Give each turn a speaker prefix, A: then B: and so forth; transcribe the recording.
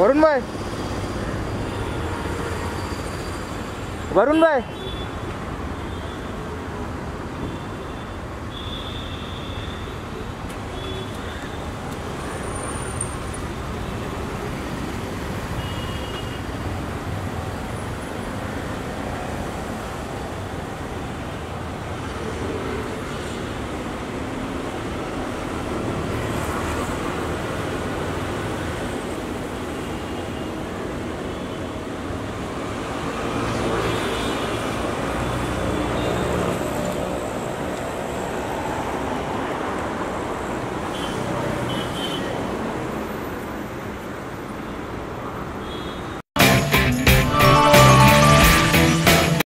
A: वरुण भाई. वरुण भाई.